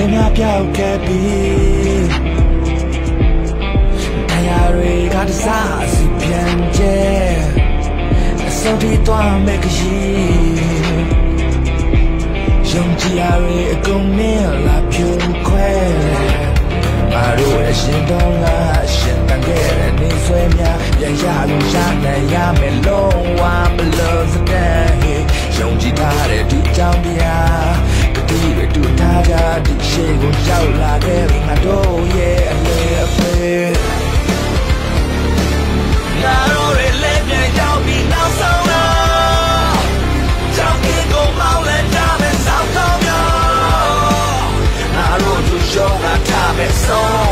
ခင်ဗျာပြောက်ခဲ့ပြီတရားတွေကတစားအစီပြန်ကျဲအစုံထိသွားမဲ့ခရီးယုံကြည်ရတဲ့အကုန်နဲ့လာဖြိုခွဲမာတို့အရှင်တော်လားအရှင်တန်ခဲ့တဲ့နေဆွဲများပြန်ရအောင်ရှာနိုင်ရမယ်လို့ တီးတွေတူထားကြဒီရှေ့ကိုရောက်လာခဲ့ငါတို့ရဲ့အလဲအဖဲငါတို့ရဲ့လက်ပြန်ရောက်ပြီးနောက်ဆုံးတော့ကြောင်ကင်းကိုမောင်းလဲကြမယ်ဆောက်တော့မြောငါတို့သူရှုံးတာထားမယ်ဆုံး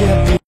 get